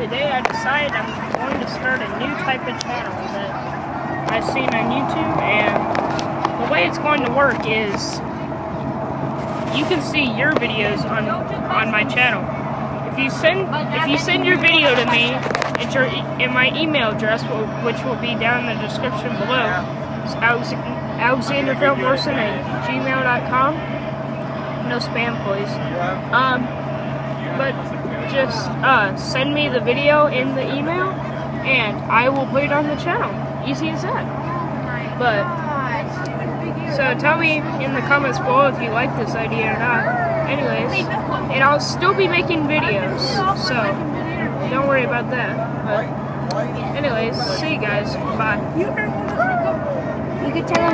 today I decided I'm going to start a new type of channel that I've seen on YouTube, and the way it's going to work is you can see your videos on on my channel. If you send if you send your video to me, it's your in my email address, which will be down in the description below. It's Alex, at gmail.com. No spam, please. Um, but just uh, send me the video in the email, and I will put it on the channel. Easy as that. But so tell me in the comments below if you like this idea or not. Anyways, and I'll still be making videos, so don't worry about that. But anyways, see you guys. Bye. You could tell them.